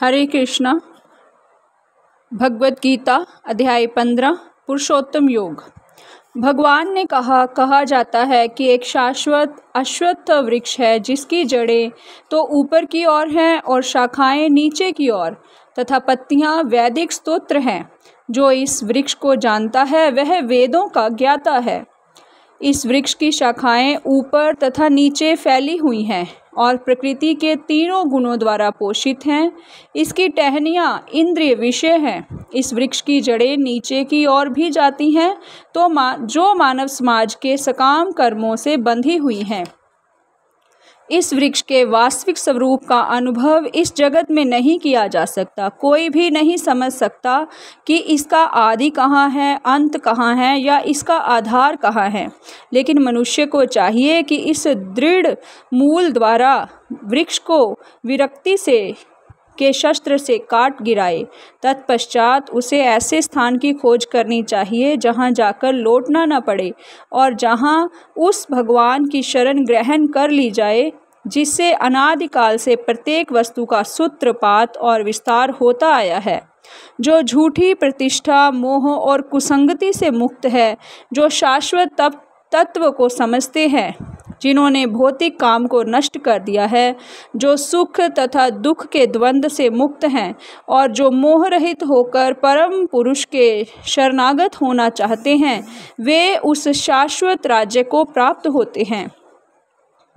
हरे कृष्णा भगवत गीता, अध्याय पंद्रह, पुरुषोत्तम योग। भगवान ने कहा कहा जाता है कि एक शाश्वत, अश्वत्थ वृक्ष है जिसकी जड़ें तो ऊपर की ओर हैं और शाखाएँ नीचे की ओर, तथा पत्तियाँ वैदिक स्तोत्र हैं। जो इस वृक्ष को जानता है, वह वेदों का ज्ञाता है। इस वृक्ष की शाखाएँ ऊपर तथा नीचे फैली हुई हैं। और प्रकृति के तीनों गुणों द्वारा पोषित हैं। इसकी टहनियाँ इंद्रिय विषय हैं। इस वृक्ष की जड़ें नीचे की ओर भी जाती हैं तो मा, जो मानव समाज के सकाम कर्मों से बंधी हुई हैं। इस वृक्ष के वास्तविक स्वरूप का अनुभव इस जगत में नहीं किया जा सकता। कोई भी नहीं समझ सकता कि इसका आदि कहाँ है, अंत कहाँ है या इसका आधार कहाँ है। लेकिन मनुष्य को चाहिए कि इस दृढ़ मूल द्वारा वृक्ष को विरक्ति से के शस्त्र से काट गिराए। तत्पश्चात उसे ऐसे स्थान की खोज करनी चाहिए जहाँ जाकर लौटना न पड़े और जहाँ उस भगवान की शरण ग्रहण कर ली जाए, जिससे अनादिकाल से प्रत्येक वस्तु का सूत्रपात और विस्तार होता आया है। जो झूठी प्रतिष्ठा, मोह और कुसंगति से मुक्त है, जो शाश्वत तप तत्व को समझते हैं। जिन्होंने भौतिक काम को नष्ट कर दिया है, जो सुख तथा दुख के द्वंद्व से मुक्त हैं और जो मोह रहित होकर परम पुरुष के शरणागत होना चाहते हैं, वे उस शाश्वत राज्य को प्राप्त होते हैं।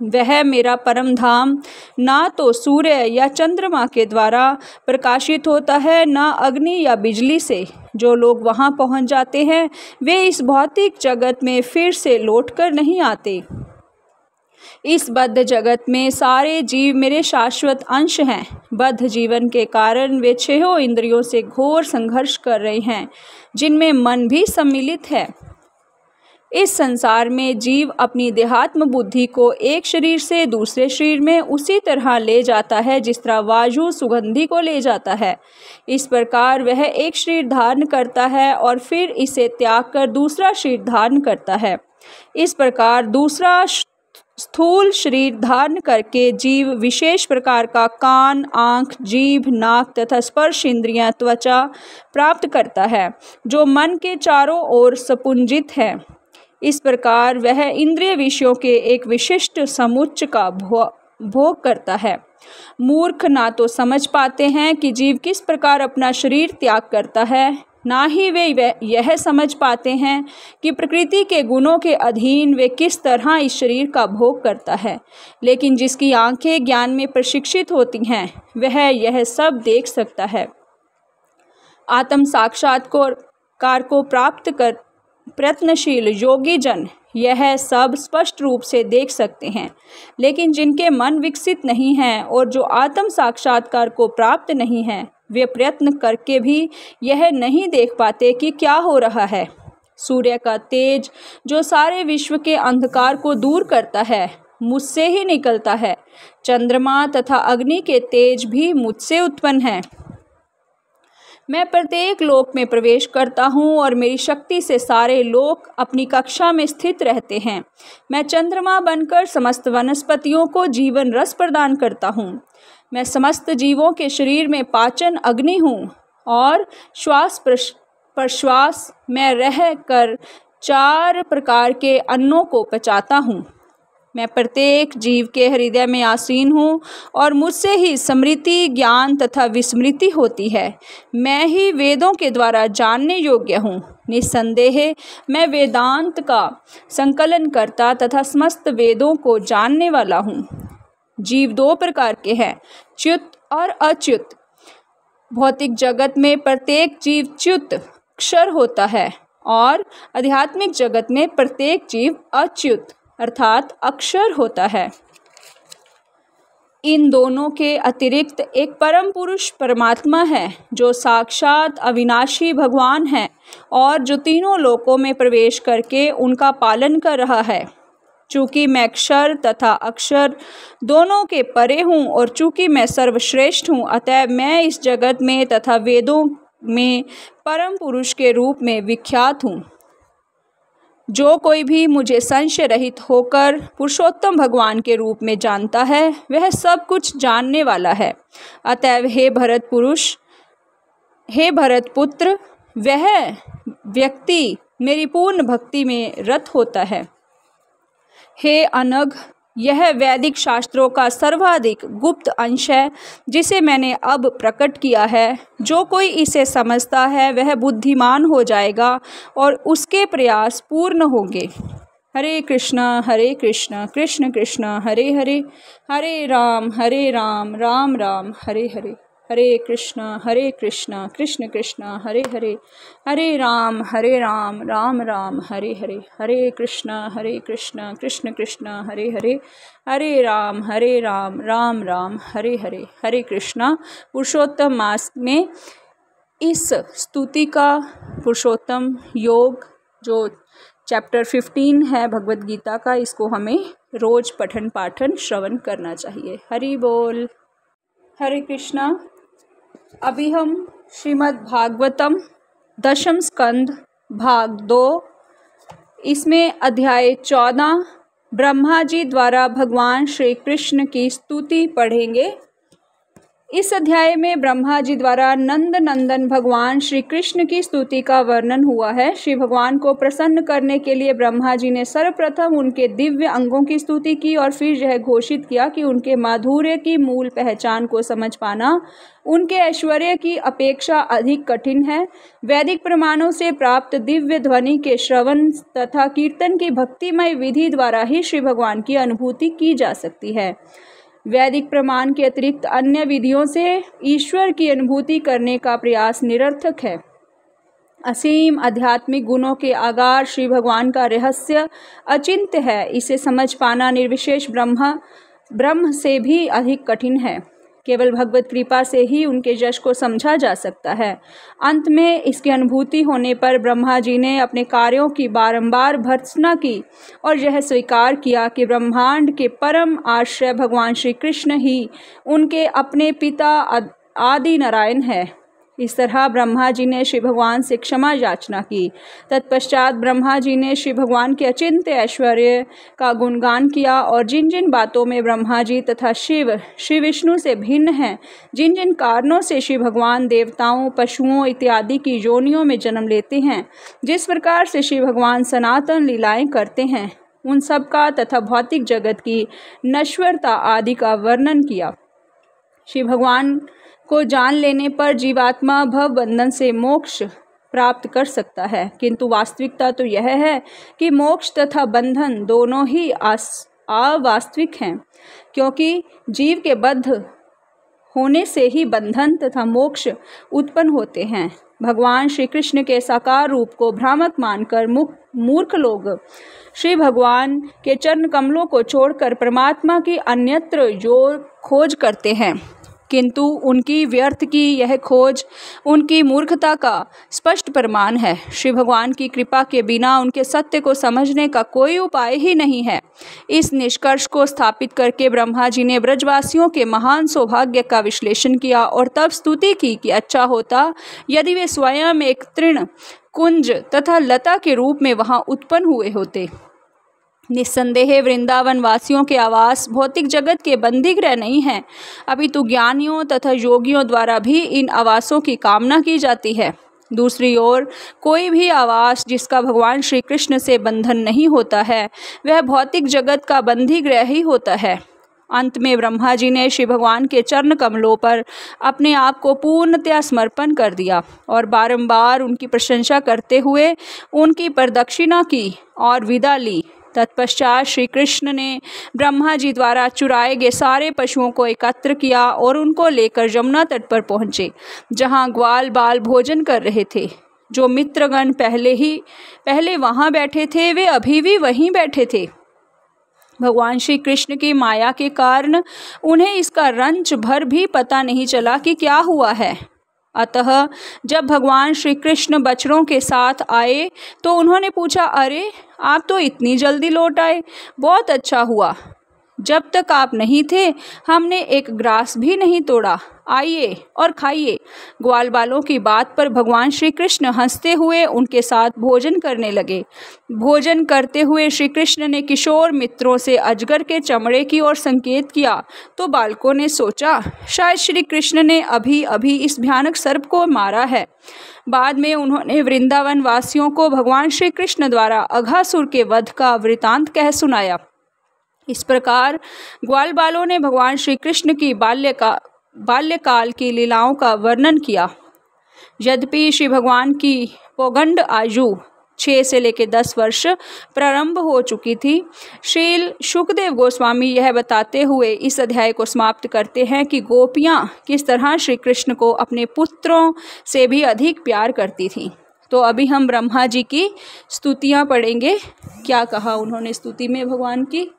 वह मेरा परम धाम, ना तो सूर्य या चंद्रमा के द्वारा प्रकाशित होता है, ना अग्नि या बिजली से। जो लोग वहाँ पहुँच जाते हैं, वे इस भौतिक जगत में फिर से लौटकर नहीं आते। इस बद्ध जगत में सारे जीव मेरे शाश्वत अंश हैं। बद्ध जीवन के कारण वे छहों इंद्रियों से घोर संघर्ष कर रहे हैं, जिनमें मन भी सम्मिलित है। इस संसार में जीव अपनी देहात्म बुद्धि को एक शरीर से दूसरे शरीर में उसी तरह ले जाता है, जिस तरह वायु सुगंधि को ले जाता है। इस प्रकार वह एक शरीर धारण करता है और फिर इसे त्याग कर दूसरा शरीर धारण करता है। इस प्रकार दूसरा स्थूल शरीर धारण करके जीव विशेष प्रकार का कान, आँख, जीभ, नाक तथा स्पर्श इंद्रियाँ त्वचा प्राप्त करता है, जो मन के चारों ओर सपुंजित है। इस प्रकार वह इंद्रिय विषयों के एक विशिष्ट समुच्च का भो, भोग करता है। मूर्ख ना तो समझ पाते हैं कि जीव किस प्रकार अपना शरीर त्याग करता है। ना ही वे यह समझ पाते हैं कि प्रकृति के गुणों के अधीन वे किस तरह इस शरीर का भोग करता है। लेकिन जिसकी आँखें ज्ञान में प्रशिक्षित होती हैं, वह यह सब देख सकता है। आत्म साक्षात्कार को प्राप्त कर प्रयत्नशील योगी जन यह सब स्पष्ट रूप से देख सकते हैं। लेकिन जिनके मन विकसित नहीं हैं और जो आत्म साक्षात्कार को प्राप्त नहीं हैं वे प्रयत्न करके भी यह नहीं देख पाते कि क्या हो रहा है। सूर्य का तेज, जो सारे विश्व के अंधकार को दूर करता है, मुझसे ही निकलता है। चंद्रमा तथा अग्नि के तेज भी मुझसे उत्पन्न है। मैं प्रत्येक लोक में प्रवेश करता हूँ और मेरी शक्ति से सारे लोक अपनी कक्षा में स्थित रहते हैं। मैं चंद्रमा बनकर समस्त वनस्पतियों को जीवन रस प्रदान करता हूँ। मैं समस्त जीवों के शरीर में पाचन अग्नि हूँ और श्वास प्रश्वास में रह कर चार प्रकार के अन्नों को पचाता हूँ। मैं प्रत्येक जीव के हृदय में आसीन हूँ और मुझसे ही स्मृति ज्ञान तथा विस्मृति होती है। मैं ही वेदों के द्वारा जानने योग्य हूँ। निस्संदेह मैं वेदांत का संकलन करता तथा समस्त वेदों को जानने वाला हूँ। जीव दो प्रकार के हैं, च्युत और अच्युत। भौतिक जगत में प्रत्येक जीव च्युत, क्षर होता है, और आध्यात्मिक जगत में प्रत्येक जीव अच्युत, अर्थात अक्षर होता है। इन दोनों के अतिरिक्त एक परम पुरुष परमात्मा है, जो साक्षात अविनाशी भगवान है, और जो तीनों लोकों में प्रवेश करके उनका पालन कर रहा है। चूँकि मैं अक्षर तथा अक्षर दोनों के परे हूँ और चूँकि मैं सर्वश्रेष्ठ हूँ, अतः मैं इस जगत में तथा वेदों में परम पुरुष के रूप में विख्यात हूँ। जो कोई भी मुझे संशय रहित होकर पुरुषोत्तम भगवान के रूप में जानता है, वह सब कुछ जानने वाला है। अतएव हे भरत पुरुष, हे भरत पुत्र, वह व्यक्ति मेरी पूर्ण भक्ति में रत होता है। हे अनग यह वैदिक शास्त्रों का सर्वाधिक गुप्त अंश है, जिसे मैंने अब प्रकट किया है। जो कोई इसे समझता है, वह बुद्धिमान हो जाएगा और उसके प्रयास पूर्ण होंगे। हरे कृष्णा हरे कृष्णा, कृष्ण कृष्णा, हरे हरे हरे राम हरे राम राम राम, हरे हरे। हरे कृष्णा हरे कृष्णा, कृष्ण कृष्णा, हरे हरे। हरे राम हरे राम राम राम, हरे हरे। हरे कृष्णा हरे कृष्णा, कृष्ण कृष्णा, हरे हरे। हरे राम हरे राम राम राम, हरे हरे। हरे कृष्णा, पुरुषोत्तम मास में इस स्तुति का पुरुषोत्तम योग जो चैप्टर फिफ्टीन है भगवत गीता का, इसको हमें रोज पठन पाठन श्रवण करना चाहिए। हरि बोल। हरे कृष्णा। अभी हम श्रीमद् भागवतम दशम स्कंद, भाग दो, इसमें अध्याय चौदह, ब्रह्मा जी द्वारा भगवान श्री कृष्ण की स्तुति पढ़ेंगे। इस अध्याय में ब्रह्मा जी द्वारा नंद नंदन भगवान श्री कृष्ण की स्तुति का वर्णन हुआ है। श्री भगवान को प्रसन्न करने के लिए ब्रह्मा जी ने सर्वप्रथम उनके दिव्य अंगों की स्तुति की और फिर यह घोषित किया कि उनके माधुर्य की मूल पहचान को समझ पाना, उनके ऐश्वर्य की अपेक्षा अधिक कठिन है। वैदिक प्रमाणों से प्राप्त दिव्य ध्वनि के श्रवण तथा कीर्तन की भक्तिमय विधि द्वारा ही श्री भगवान की अनुभूति की जा सकती है। वैदिक प्रमाण के अतिरिक्त अन्य विधियों से ईश्वर की अनुभूति करने का प्रयास निरर्थक है। असीम आध्यात्मिक गुणों के आगार श्री भगवान का रहस्य अचिंत है। इसे समझ पाना निर्विशेष ब्रह्म ब्रह्म से भी अधिक कठिन है। केवल भगवत कृपा से ही उनके यश को समझा जा सकता है। अंत में इसकी अनुभूति होने पर ब्रह्मा जी ने अपने कार्यों की बारंबार भर्त्सना की और यह स्वीकार किया कि ब्रह्मांड के परम आश्रय भगवान श्री कृष्ण ही उनके अपने पिता आदि नारायण है। इस तरह ब्रह्मा जी ने श्री भगवान से क्षमा याचना की। तत्पश्चात ब्रह्मा जी ने श्री भगवान के अचिंत्य ऐश्वर्य का गुणगान किया और जिन जिन बातों में ब्रह्मा जी तथा शिव, श्री विष्णु से भिन्न हैं जिन जिन कारणों से श्री भगवान देवताओं, पशुओं इत्यादि की योनियों में जन्म लेते हैं, जिस प्रकार से श्री भगवान सनातन लीलाएँ करते हैं, उन सब का तथा भौतिक जगत की नश्वरता आदि का वर्णन किया। श्री भगवान को जान लेने पर जीवात्मा भव बंधन से मोक्ष प्राप्त कर सकता है। किंतु वास्तविकता तो यह है कि मोक्ष तथा बंधन दोनों ही अवास्तविक हैं, क्योंकि जीव के बद्ध होने से ही बंधन तथा मोक्ष उत्पन्न होते हैं। भगवान श्री कृष्ण के साकार रूप को भ्रामक मानकर मुख, मूर्ख लोग श्री भगवान के चरण कमलों को छोड़कर परमात्मा की अन्यत्र ज़ोर खोज करते हैं। किंतु उनकी व्यर्थ की यह खोज, उनकी मूर्खता का स्पष्ट प्रमाण है। श्री भगवान की कृपा के बिना उनके सत्य को समझने का कोई उपाय ही नहीं है। इस निष्कर्ष को स्थापित करके ब्रह्मा जी ने ब्रजवासियों के महान सौभाग्य का विश्लेषण किया और तब स्तुति की कि अच्छा होता, यदि वे स्वयं एक तृण, कुंज तथा लता के रूप में वहाँ उत्पन्न हुए होते। निस्संदेह वृंदावन वासियों के आवास भौतिक जगत के बंदी ग्रह नहीं हैं। अपितु ज्ञानियों तथा योगियों द्वारा भी इन आवासों की कामना की जाती है। दूसरी ओर, कोई भी आवास जिसका भगवान श्री कृष्ण से बंधन नहीं होता है, वह भौतिक जगत का बंदी ग्रह ही होता है। अंत में ब्रह्मा जी ने श्री भगवान के चरण कमलों पर अपने आप को पूर्णतया समर्पण कर दिया और बारंबार उनकी प्रशंसा करते हुए उनकी प्रदक्षिणा की और विदा ली। तत्पश्चात श्री कृष्ण ने ब्रह्मा जी द्वारा चुराए गए सारे पशुओं को एकत्र किया और उनको लेकर यमुना तट पर पहुँचे, जहाँ ग्वाल बाल भोजन कर रहे थे। जो मित्रगण पहले ही, पहले वहाँ बैठे थे, वे अभी भी वहीं बैठे थे। भगवान श्री कृष्ण की माया के कारण उन्हें इसका रंच भर भी पता नहीं चला कि क्या हुआ है। अतः जब भगवान श्री कृष्ण बछड़ों के साथ आए तो उन्होंने पूछा, अरे, आप तो इतनी जल्दी लौट आए। बहुत अच्छा हुआ। जब तक आप नहीं थे, हमने एक ग्रास भी नहीं तोड़ा। आइए और खाइए। ग्वाल बालों की बात पर भगवान श्री कृष्ण हँसते हुए उनके साथ भोजन करने लगे। भोजन करते हुए श्री कृष्ण ने किशोर मित्रों से अजगर के चमड़े की ओर संकेत किया। तो बालकों ने सोचा, शायद श्री कृष्ण ने अभी अभी इस भयानक सर्प को मारा है। बाद में उन्होंने वृंदावन वासियों को भगवान श्री कृष्ण द्वारा अघासुर के वध का वृतांत कह सुनाया। इस प्रकार ग्वाल बालों ने भगवान श्री कृष्ण की बाल्य का बाल्यकाल की लीलाओं का वर्णन किया। यद्यपि श्री भगवान की पौगंड आयु छः से लेकर दस वर्ष प्रारंभ हो चुकी थी, श्रील सुखदेव गोस्वामी यह बताते हुए इस अध्याय को समाप्त करते हैं कि गोपियाँ किस तरह श्री कृष्ण को अपने पुत्रों से भी अधिक प्यार करती थीं। तो अभी हम ब्रह्मा जी की स्तुतियाँ पढ़ेंगे। क्या कहा उन्होंने स्तुति में भगवान की?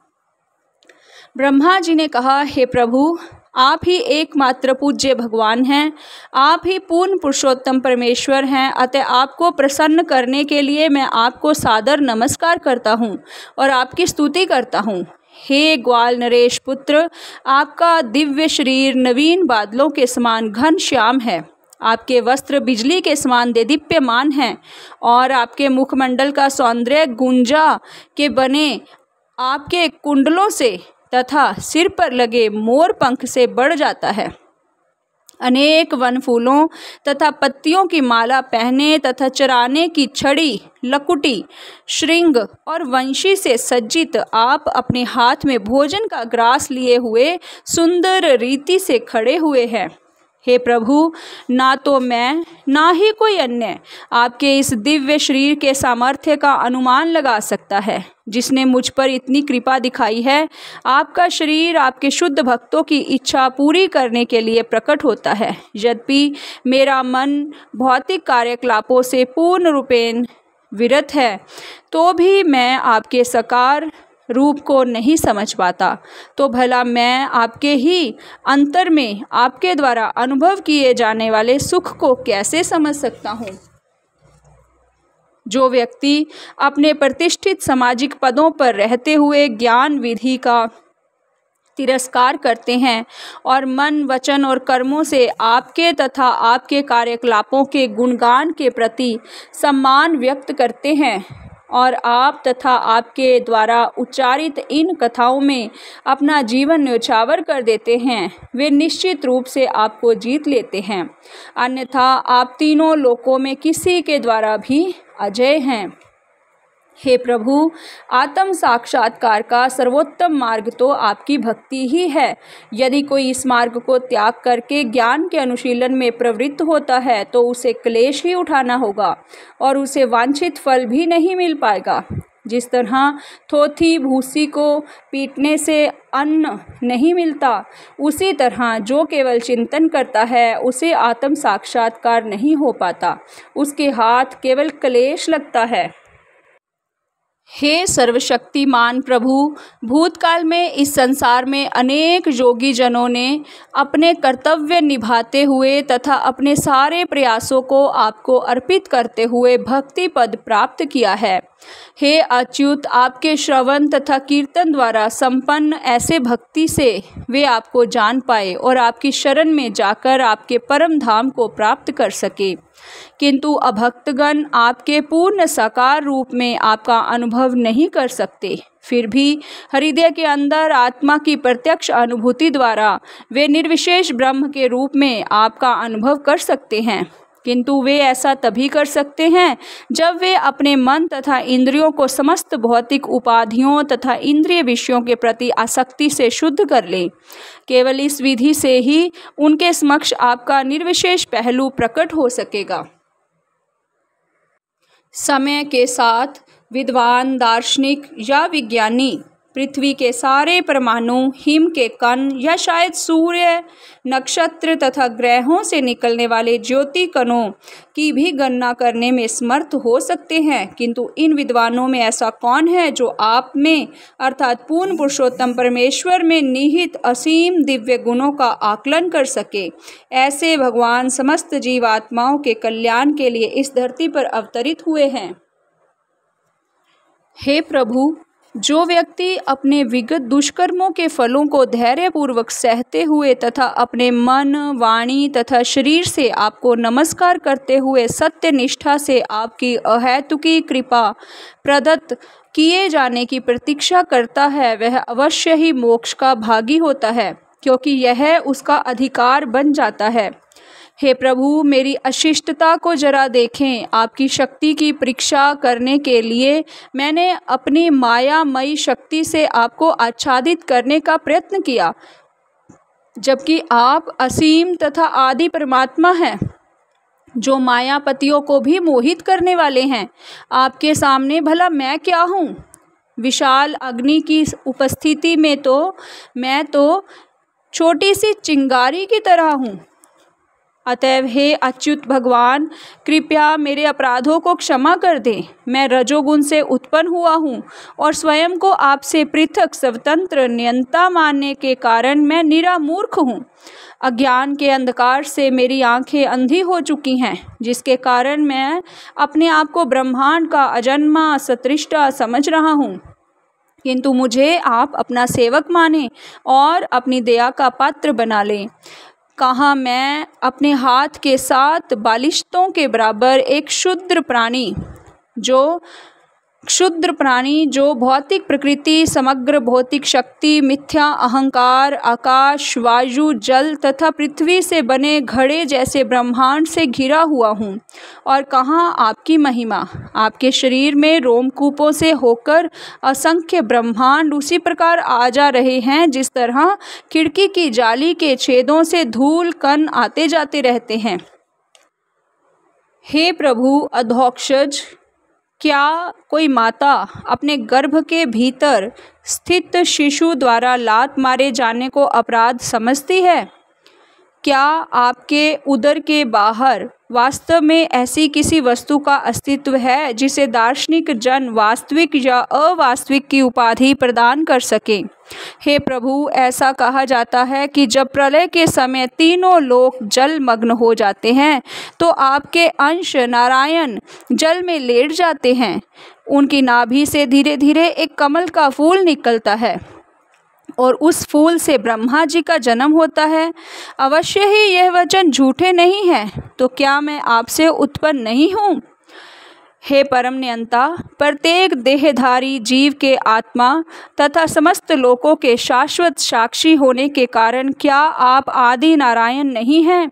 ब्रह्मा जी ने कहा, हे प्रभु आप ही एकमात्र पूज्य भगवान हैं। आप ही पूर्ण पुरुषोत्तम परमेश्वर हैं अतः आपको प्रसन्न करने के लिए मैं आपको सादर नमस्कार करता हूँ और आपकी स्तुति करता हूँ। हे ग्वाल नरेश पुत्र, आपका दिव्य शरीर नवीन बादलों के समान घन श्याम है। आपके वस्त्र बिजली के समान देदीप्यमान हैं और आपके मुखमंडल का सौंदर्य गुंजा के बने आपके कुंडलों से तथा सिर पर लगे मोर पंख से बढ़ जाता है। अनेक वन फूलों तथा पत्तियों की माला पहने तथा चराने की छड़ी, लकुटी, श्रृंग और वंशी से सज्जित आप अपने हाथ में भोजन का ग्रास लिए हुए सुंदर रीति से खड़े हुए हैं। हे प्रभु, ना तो मैं, ना ही कोई अन्य आपके इस दिव्य शरीर के सामर्थ्य का अनुमान लगा सकता है। जिसने मुझ पर इतनी कृपा दिखाई है, आपका शरीर आपके शुद्ध भक्तों की इच्छा पूरी करने के लिए प्रकट होता है। यद्यपि मेरा मन भौतिक कार्यकलापों से पूर्ण रूपेण विरत है तो भी मैं आपके सकार रूप को नहीं समझ पाता। तो भला मैं आपके ही अंतर में आपके द्वारा अनुभव किए जाने वाले सुख को कैसे समझ सकता हूँ? जो व्यक्ति अपने प्रतिष्ठित सामाजिक पदों पर रहते हुए ज्ञान विधि का तिरस्कार करते हैं और मन, वचन और कर्मों से आपके तथा आपके कार्यकलापों के गुणगान के प्रति सम्मान व्यक्त करते हैं। और आप तथा आपके द्वारा उच्चारित इन कथाओं में अपना जीवन न्यौछावर कर देते हैं, वे निश्चित रूप से आपको जीत लेते हैं। अन्यथा आप तीनों लोकों में किसी के द्वारा भी अजय हैं। हे प्रभु, आत्म साक्षात्कार का सर्वोत्तम मार्ग तो आपकी भक्ति ही है। यदि कोई इस मार्ग को त्याग करके ज्ञान के अनुशीलन में प्रवृत्त होता है तो उसे क्लेश ही उठाना होगा और उसे वांछित फल भी नहीं मिल पाएगा। जिस तरह थोथी भूसी को पीटने से अन्न नहीं मिलता, उसी तरह जो केवल चिंतन करता है, उसे आत्म साक्षात्कार नहीं हो पाता। उसके हाथ केवल क्लेश लगता है। हे सर्वशक्तिमान प्रभु, भूतकाल में इस संसार में अनेक योगी जनों ने अपने कर्तव्य निभाते हुए तथा अपने सारे प्रयासों को आपको अर्पित करते हुए भक्ति पद प्राप्त किया है। हे अच्युत, आपके श्रवण तथा कीर्तन द्वारा संपन्न ऐसे भक्ति से वे आपको जान पाए और आपकी शरण में जाकर आपके परम धाम को प्राप्त कर सके। किंतु अभक्तगण आपके पूर्ण साकार रूप में आपका अनुभव नहीं कर सकते। फिर भी हृदय के अंदर आत्मा की प्रत्यक्ष अनुभूति द्वारा वे निर्विशेष ब्रह्म के रूप में आपका अनुभव कर सकते हैं। किंतु वे ऐसा तभी कर सकते हैं जब वे अपने मन तथा इंद्रियों को समस्त भौतिक उपाधियों तथा इंद्रिय विषयों के प्रति आसक्ति से शुद्ध कर लें। केवल इस विधि से ही उनके समक्ष आपका निर्विशेष पहलू प्रकट हो सकेगा। समय के साथ विद्वान दार्शनिक या विज्ञानी पृथ्वी के सारे परमाणु, हिम के कण या शायद सूर्य नक्षत्र तथा ग्रहों से निकलने वाले ज्योति कणों की भी गणना करने में समर्थ हो सकते हैं। किंतु इन विद्वानों में ऐसा कौन है जो आप में, अर्थात पूर्ण पुरुषोत्तम परमेश्वर में निहित असीम दिव्य गुणों का आकलन कर सके? ऐसे भगवान समस्त जीवात्माओं के कल्याण के लिए इस धरती पर अवतरित हुए हैं। हे प्रभु जो व्यक्ति अपने विगत दुष्कर्मों के फलों को धैर्यपूर्वक सहते हुए तथा अपने मन, वाणी तथा शरीर से आपको नमस्कार करते हुए सत्य निष्ठा से आपकी अहेतुकी कृपा प्रदत्त किए जाने की प्रतीक्षा करता है, वह अवश्य ही मोक्ष का भागी होता है, क्योंकि यह उसका अधिकार बन जाता है। हे प्रभु, मेरी अशिष्टता को जरा देखें। आपकी शक्ति की परीक्षा करने के लिए मैंने अपनी मायामयी शक्ति से आपको आच्छादित करने का प्रयत्न किया, जबकि आप असीम तथा आदि परमात्मा हैं, जो मायापतियों को भी मोहित करने वाले हैं। आपके सामने भला मैं क्या हूँ? विशाल अग्नि की उपस्थिति में तो मैं तो छोटी सी चिंगारी की तरह हूँ। अतएव हे अच्युत भगवान, कृपया मेरे अपराधों को क्षमा कर दें। मैं रजोगुण से उत्पन्न हुआ हूँ और स्वयं को आपसे पृथक स्वतंत्र नियंता मानने के कारण मैं निरामूर्ख हूँ। अज्ञान के अंधकार से मेरी आँखें अंधी हो चुकी हैं, जिसके कारण मैं अपने आप को ब्रह्मांड का अजन्मा सतृष्टा समझ रहा हूँ। किंतु मुझे आप अपना सेवक माने और अपनी दया का पात्र बना लें। कहा मैं अपने हाथ के साथ बालिश्तों के बराबर एक शुद्र प्राणी जो क्षुद्र प्राणी जो भौतिक प्रकृति, समग्र भौतिक शक्ति, मिथ्या अहंकार, आकाश, वायु, जल तथा पृथ्वी से बने घड़े जैसे ब्रह्मांड से घिरा हुआ हूँ। और कहाँ आपकी महिमा? आपके शरीर में रोमकूपों से होकर असंख्य ब्रह्मांड उसी प्रकार आ जा रहे हैं जिस तरह खिड़की की जाली के छेदों से धूल, कण आते जाते रहते हैं। हे प्रभु, अधोक्षज क्या कोई माता अपने गर्भ के भीतर स्थित शिशु द्वारा लात मारे जाने को अपराध समझती है? क्या आपके उदर के बाहर वास्तव में ऐसी किसी वस्तु का अस्तित्व है जिसे दार्शनिक जन वास्तविक या अवास्तविक की उपाधि प्रदान कर सके। हे प्रभु, ऐसा कहा जाता है कि जब प्रलय के समय तीनों लोग जल मग्न हो जाते हैं तो आपके अंश नारायण जल में लेट जाते हैं। उनकी नाभि से धीरे धीरे एक कमल का फूल निकलता है। और उस फूल से ब्रह्मा जी का जन्म होता है। अवश्य ही यह वचन झूठे नहीं है तो क्या मैं आपसे उत्पन्न नहीं हूँ? हे परम नियंता प्रत्येक देहधारी जीव के आत्मा तथा समस्त लोकों के शाश्वत साक्षी होने के कारण क्या आप आदि नारायण नहीं हैं?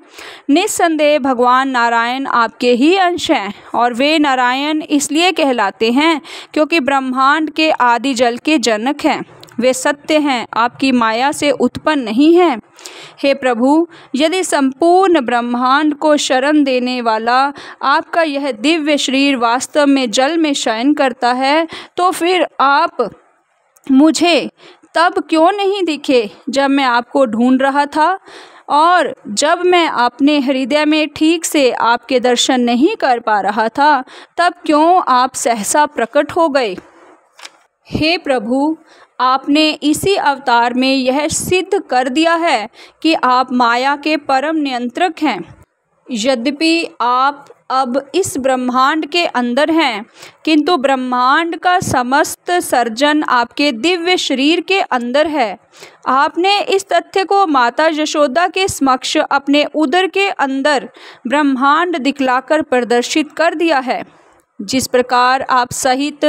निस्संदेह भगवान नारायण आपके ही अंश हैं और वे नारायण इसलिए कहलाते हैं क्योंकि ब्रह्मांड के आदि जल के जनक हैं। वे सत्य हैं, आपकी माया से उत्पन्न नहीं हैं। हे प्रभु, यदि संपूर्ण ब्रह्मांड को शरण देने वाला आपका यह दिव्य शरीर वास्तव में जल में शयन करता है तो फिर आप मुझे तब क्यों नहीं दिखे जब मैं आपको ढूंढ रहा था? और जब मैं अपने हृदय में ठीक से आपके दर्शन नहीं कर पा रहा था, तब क्यों आप सहसा प्रकट हो गए? हे प्रभु आपने इसी अवतार में यह सिद्ध कर दिया है कि आप माया के परम नियंत्रक हैं। यद्यपि आप अब इस ब्रह्मांड के अंदर हैं, किंतु ब्रह्मांड का समस्त सर्जन आपके दिव्य शरीर के अंदर है। आपने इस तथ्य को माता यशोदा के समक्ष अपने उदर के अंदर ब्रह्मांड दिखलाकर प्रदर्शित कर दिया है। जिस प्रकार आप सहित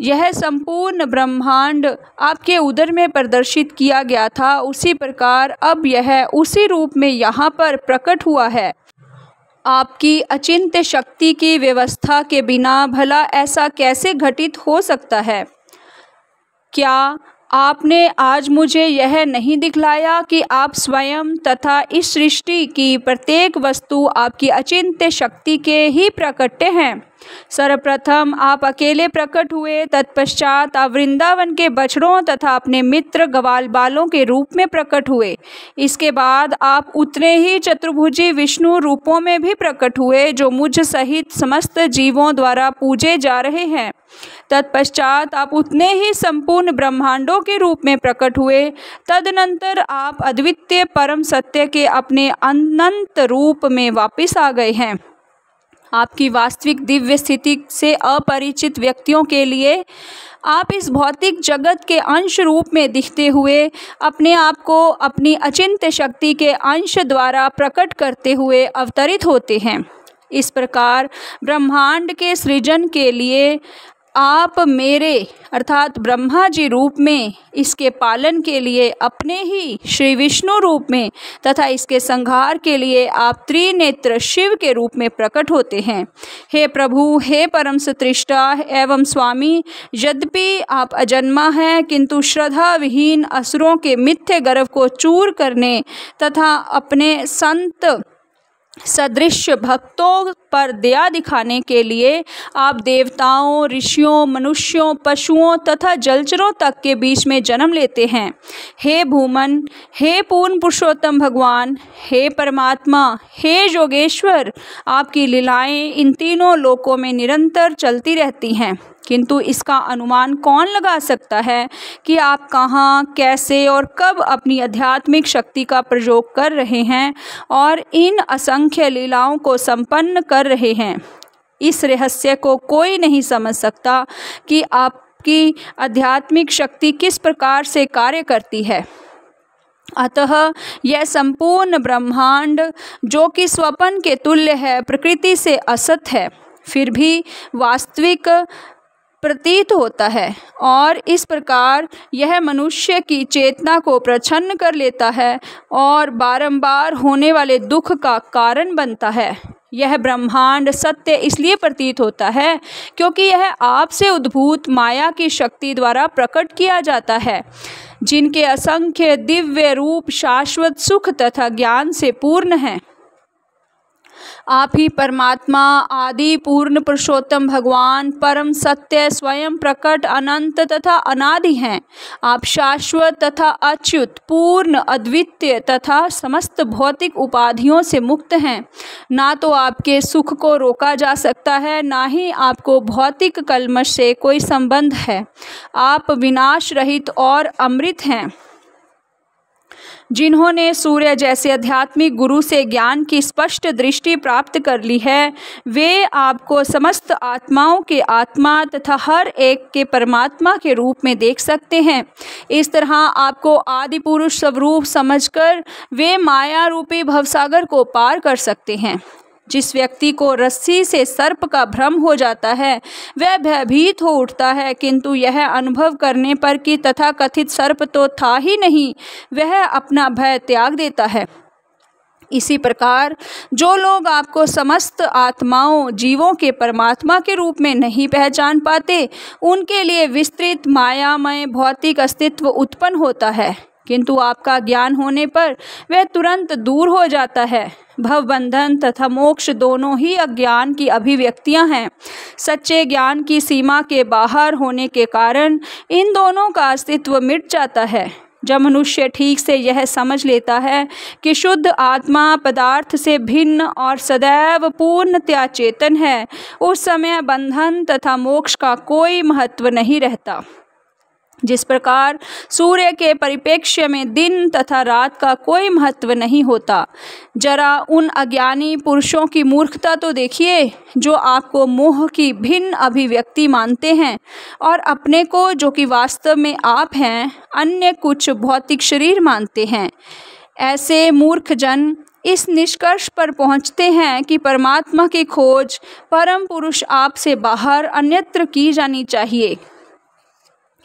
यह संपूर्ण ब्रह्मांड आपके उदर में प्रदर्शित किया गया था। उसी प्रकार अब यह उसी रूप में यहाँ पर प्रकट हुआ है। आपकी अचिंत्य शक्ति की व्यवस्था के बिना भला ऐसा कैसे घटित हो सकता है? क्या आपने आज मुझे यह नहीं दिखलाया कि आप स्वयं तथा इस सृष्टि की प्रत्येक वस्तु आपकी अचिंत्य शक्ति के ही प्रकट्य हैं। सर्वप्रथम आप अकेले प्रकट हुए, तत्पश्चात आप वृंदावन के बछड़ों तथा अपने मित्र गवाल बालों के रूप में प्रकट हुए। इसके बाद आप उतने ही चतुर्भुजी विष्णु रूपों में भी प्रकट हुए, जो मुझ सहित समस्त जीवों द्वारा पूजे जा रहे हैं। तत्पश्चात आप उतने ही संपूर्ण ब्रह्मांडों के रूप में प्रकट हुए। तदनंतर आप अद्वितीय परम सत्य के अपने अनंत रूप में वापस आ गए हैं। आपकी वास्तविक दिव्य स्थिति से अपरिचित व्यक्तियों के लिए आप इस भौतिक जगत के अंश रूप में दिखते हुए अपने आप को अपनी अचिंत्य शक्ति के अंश द्वारा प्रकट करते हुए अवतरित होते हैं। इस प्रकार ब्रह्मांड के सृजन के लिए आप मेरे, अर्थात ब्रह्मा जी रूप में, इसके पालन के लिए अपने ही श्री विष्णु रूप में, तथा इसके संहार के लिए आप त्रिनेत्र शिव के रूप में प्रकट होते हैं। हे प्रभु, हे परम सतृष्टा एवं स्वामी, यद्यपि आप अजन्मा हैं, किंतु श्रद्धा विहीन असुरों के मिथ्य गर्व को चूर करने तथा अपने संत सदृश भक्तों पर दया दिखाने के लिए आप देवताओं, ऋषियों, मनुष्यों, पशुओं तथा जलचरों तक के बीच में जन्म लेते हैं। हे भूमन, हे पूर्ण पुरुषोत्तम भगवान, हे परमात्मा, हे योगेश्वर आपकी लीलाएँ इन तीनों लोकों में निरंतर चलती रहती हैं। किंतु इसका अनुमान कौन लगा सकता है कि आप कहाँ, कैसे और कब अपनी आध्यात्मिक शक्ति का प्रयोग कर रहे हैं और इन असंख्य लीलाओं को संपन्न कर रहे हैं? इस रहस्य को कोई नहीं समझ सकता कि आपकी आध्यात्मिक शक्ति किस प्रकार से कार्य करती है। अतः यह संपूर्ण ब्रह्मांड, जो कि स्वपन के तुल्य है, प्रकृति से असत है, फिर भी वास्तविक प्रतीत होता है और इस प्रकार यह मनुष्य की चेतना को प्रछन्न कर लेता है और बारंबार होने वाले दुख का कारण बनता है। यह ब्रह्मांड सत्य इसलिए प्रतीत होता है क्योंकि यह आपसे उद्भूत माया की शक्ति द्वारा प्रकट किया जाता है, जिनके असंख्य दिव्य रूप शाश्वत सुख तथा ज्ञान से पूर्ण हैं। आप ही परमात्मा, आदि, पूर्ण पुरुषोत्तम भगवान, परम सत्य, स्वयं प्रकट, अनंत तथा अनादि हैं। आप शाश्वत तथा अच्युत, पूर्ण, अद्वितीय तथा समस्त भौतिक उपाधियों से मुक्त हैं। ना तो आपके सुख को रोका जा सकता है, ना ही आपको भौतिक कलमश से कोई संबंध है। आप विनाश रहित और अमृत हैं। जिन्होंने सूर्य जैसे आध्यात्मिक गुरु से ज्ञान की स्पष्ट दृष्टि प्राप्त कर ली है, वे आपको समस्त आत्माओं के आत्मा तथा हर एक के परमात्मा के रूप में देख सकते हैं। इस तरह आपको आदि पुरुष स्वरूप समझकर वे माया रूपी भवसागर को पार कर सकते हैं। जिस व्यक्ति को रस्सी से सर्प का भ्रम हो जाता है, वह भयभीत हो उठता है, किंतु यह अनुभव करने पर कि तथा कथित सर्प तो था ही नहीं, वह अपना भय त्याग देता है। इसी प्रकार, जो लोग आपको समस्त आत्माओं, जीवों के परमात्मा के रूप में नहीं पहचान पाते, उनके लिए विस्तृत मायामय, भौतिक अस्तित्व उत्पन्न होता है। किंतु आपका ज्ञान होने पर वह तुरंत दूर हो जाता है। भवबंधन तथा मोक्ष दोनों ही अज्ञान की अभिव्यक्तियाँ हैं। सच्चे ज्ञान की सीमा के बाहर होने के कारण इन दोनों का अस्तित्व मिट जाता है। जब मनुष्य ठीक से यह समझ लेता है कि शुद्ध आत्मा पदार्थ से भिन्न और सदैव पूर्णतया चेतन है, उस समय बंधन तथा मोक्ष का कोई महत्व नहीं रहता। जिस प्रकार सूर्य के परिप्रेक्ष्य में दिन तथा रात का कोई महत्व नहीं होता। जरा उन अज्ञानी पुरुषों की मूर्खता तो देखिए, जो आपको मोह की भिन्न अभिव्यक्ति मानते हैं और अपने को, जो कि वास्तव में आप हैं, अन्य कुछ भौतिक शरीर मानते हैं। ऐसे मूर्ख जन इस निष्कर्ष पर पहुँचते हैं कि परमात्मा की खोज परम पुरुष आप से बाहर अन्यत्र की जानी चाहिए।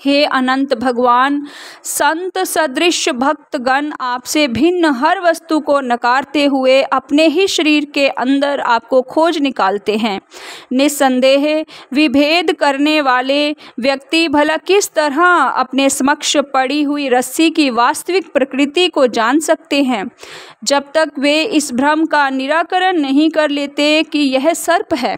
हे अनंत भगवान, संत सदृश भक्तगण आपसे भिन्न हर वस्तु को नकारते हुए अपने ही शरीर के अंदर आपको खोज निकालते हैं। निस्संदेह विभेद करने वाले व्यक्ति भला किस तरह अपने समक्ष पड़ी हुई रस्सी की वास्तविक प्रकृति को जान सकते हैं? जब तक वे इस भ्रम का निराकरण नहीं कर लेते कि यह सर्प है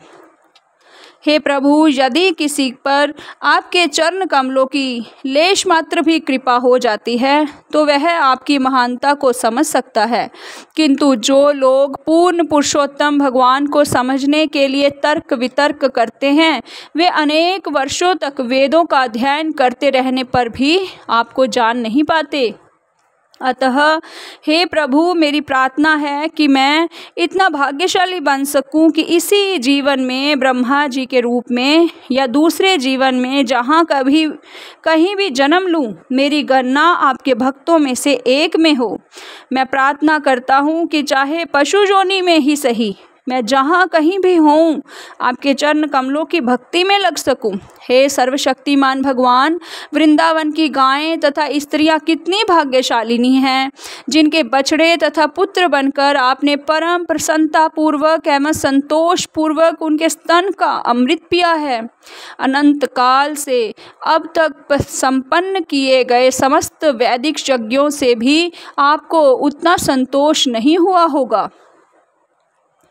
हे प्रभु, यदि किसी पर आपके चरण कमलों की लेश मात्र भी कृपा हो जाती है तो वह आपकी महानता को समझ सकता है। किंतु जो लोग पूर्ण पुरुषोत्तम भगवान को समझने के लिए तर्क वितर्क करते हैं, वे अनेक वर्षों तक वेदों का अध्ययन करते रहने पर भी आपको जान नहीं पाते। अतः, हे प्रभु, मेरी प्रार्थना है कि मैं इतना भाग्यशाली बन सकूँ कि इसी जीवन में, ब्रह्मा जी के रूप में, या दूसरे जीवन में, जहाँ कभी, कहीं भी जन्म लूँ, मेरी गणना आपके भक्तों में से एक में हो। मैं प्रार्थना करता हूँ कि चाहे पशु जोनी में ही सही मैं जहाँ कहीं भी हूँ, आपके चरण कमलों की भक्ति में लग सकूँ। हे सर्वशक्तिमान भगवान, वृंदावन की गायें तथा स्त्रियाँ कितनी भाग्यशालिनी हैं, जिनके बछड़े तथा पुत्र बनकर आपने परम प्रसन्नता पूर्वक एवं संतोष पूर्वक उनके स्तन का अमृत पिया है। अनंत काल से अब तक संपन्न किए गए समस्त वैदिक यज्ञों से भी आपको उतना संतोष नहीं हुआ होगा।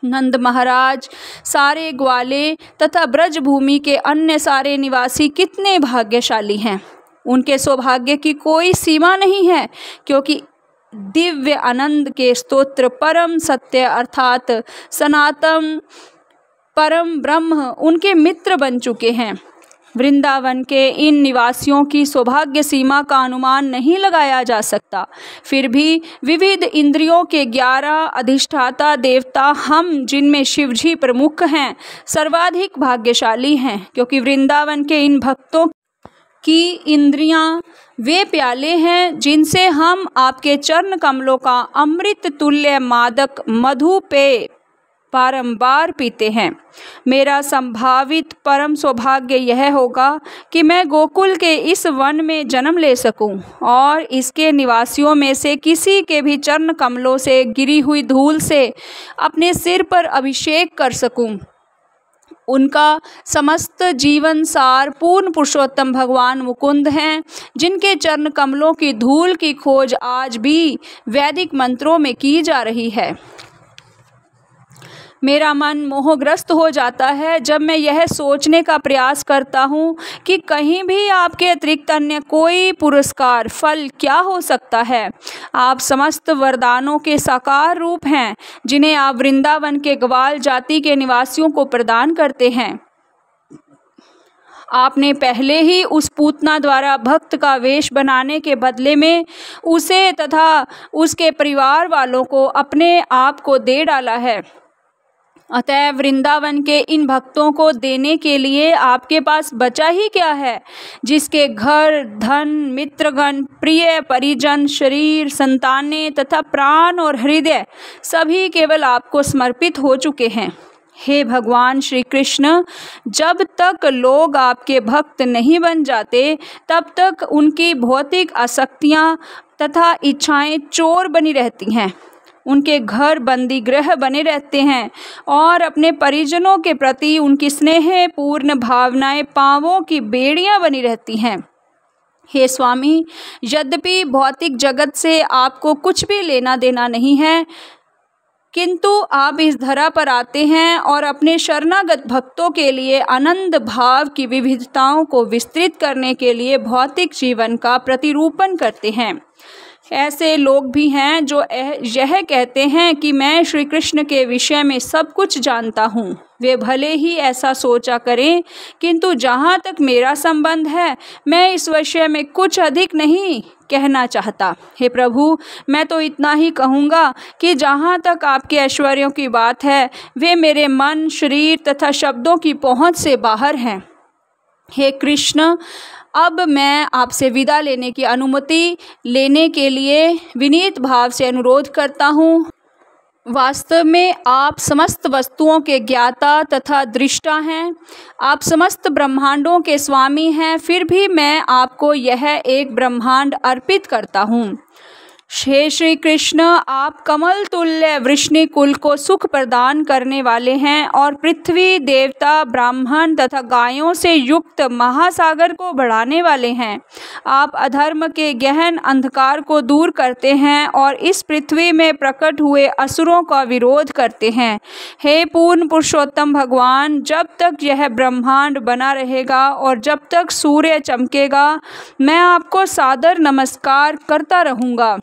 नंद महाराज, सारे ग्वाले तथा ब्रज भूमि के अन्य सारे निवासी कितने भाग्यशाली हैं। उनके सौभाग्य की कोई सीमा नहीं है, क्योंकि दिव्य आनंद के स्तोत्र परम सत्य अर्थात सनातन परम ब्रह्म उनके मित्र बन चुके हैं। वृंदावन के इन निवासियों की सौभाग्य सीमा का अनुमान नहीं लगाया जा सकता। फिर भी विविध इंद्रियों के ग्यारह अधिष्ठाता देवता हम, जिनमें शिवजी प्रमुख हैं, सर्वाधिक भाग्यशाली हैं, क्योंकि वृंदावन के इन भक्तों की इंद्रियाँ वे प्याले हैं, जिनसे हम आपके चरण कमलों का अमृत तुल्य मादक मधु पे बारंबार पीते हैं। मेरा संभावित परम सौभाग्य यह होगा कि मैं गोकुल के इस वन में जन्म ले सकूँ और इसके निवासियों में से किसी के भी चरण कमलों से, गिरी हुई धूल से अपने सिर पर अभिषेक कर सकूँ। उनका समस्त जीवन सार पूर्ण पुरुषोत्तम भगवान मुकुंद हैं, जिनके चरण कमलों की धूल की खोज आज भी वैदिक मंत्रों में की जा रही है। मेरा मन मोहग्रस्त हो जाता है जब मैं यह सोचने का प्रयास करता हूँ कि कहीं भी आपके अतिरिक्त अन्य कोई पुरस्कार, फल क्या हो सकता है। आप समस्त वरदानों के साकार रूप हैं, जिन्हें आप वृंदावन के ग्वाल जाति के निवासियों को प्रदान करते हैं। आपने पहले ही उस पूतना द्वारा भक्त का वेश बनाने के बदले में उसे तथा उसके परिवार वालों को अपने आप को दे डाला है। अतः वृंदावन के इन भक्तों को देने के लिए आपके पास बचा ही क्या है? जिसके घर, धन, मित्रगण, प्रिय परिजन, शरीर, संतानें तथा प्राण और हृदय सभी केवल आपको समर्पित हो चुके हैं। हे भगवान श्री कृष्ण जब तक लोग आपके भक्त नहीं बन जाते, तब तक उनकी भौतिक आसक्तियाँ तथा इच्छाएँ चोर बनी रहती हैं। उनके घर बंदी गृह बने रहते हैं और अपने परिजनों के प्रति उनकी स्नेह पूर्ण भावनाएँ पावों की बेड़ियाँ बनी रहती हैं। हे स्वामी, यद्यपि भौतिक जगत से आपको कुछ भी लेना देना नहीं है, किंतु आप इस धरा पर आते हैं और अपने शरणागत भक्तों के लिए आनंद भाव की विविधताओं को विस्तृत करने के लिए भौतिक जीवन का प्रतिरूपण करते हैं। ऐसे लोग भी हैं जो यह कहते हैं कि मैं श्री कृष्ण के विषय में सब कुछ जानता हूँ। वे भले ही ऐसा सोचा करें, किंतु जहाँ तक मेरा संबंध है, मैं इस विषय में कुछ अधिक नहीं कहना चाहता। हे प्रभु, मैं तो इतना ही कहूँगा कि जहाँ तक आपके ऐश्वर्यों की बात है, वे मेरे मन, शरीर तथा शब्दों की पहुँच से बाहर हैं। हे कृष्ण अब मैं आपसे विदा लेने की अनुमति लेने के लिए विनीत भाव से अनुरोध करता हूँ। वास्तव में आप समस्त वस्तुओं के ज्ञाता तथा दृष्टा हैं। आप समस्त ब्रह्मांडों के स्वामी हैं, फिर भी मैं आपको यह एक ब्रह्मांड अर्पित करता हूँ। हे श्री कृष्ण, आप कमल तुल्य वृष्णि कुल को सुख प्रदान करने वाले हैं और पृथ्वी देवता, ब्राह्मण तथा गायों से युक्त महासागर को बढ़ाने वाले हैं। आप अधर्म के गहन अंधकार को दूर करते हैं और इस पृथ्वी में प्रकट हुए असुरों का विरोध करते हैं। हे पूर्ण पुरुषोत्तम भगवान, जब तक यह ब्रह्मांड बना रहेगा और जब तक सूर्य चमकेगा, मैं आपको सादर नमस्कार करता रहूँगा।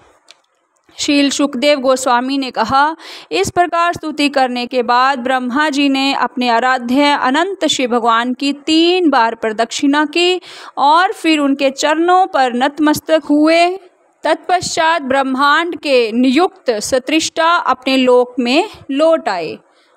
शील सुखदेव गोस्वामी ने कहा, इस प्रकार स्तुति करने के बाद ब्रह्मा जी ने अपने आराध्य अनंत शिव भगवान की तीन बार प्रदक्षिणा की और फिर उनके चरणों पर नतमस्तक हुए। तत्पश्चात ब्रह्मांड के नियुक्त सतृष्टा अपने लोक में लौट आए।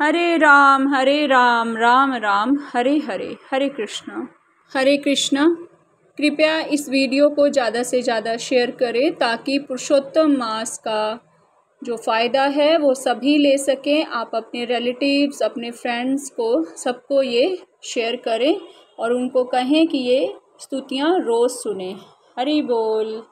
हरे राम हरे राम राम राम, हरे हरे हरे कृष्ण। हरे कृष्ण, कृपया इस वीडियो को ज़्यादा से ज़्यादा शेयर करें ताकि पुरुषोत्तम मास का जो फ़ायदा है वो सभी ले सकें। आप अपने रिलेटिव्स अपने फ्रेंड्स को, सबको ये शेयर करें और उनको कहें कि ये स्तुतियाँ रोज़ सुने। हरी बोल।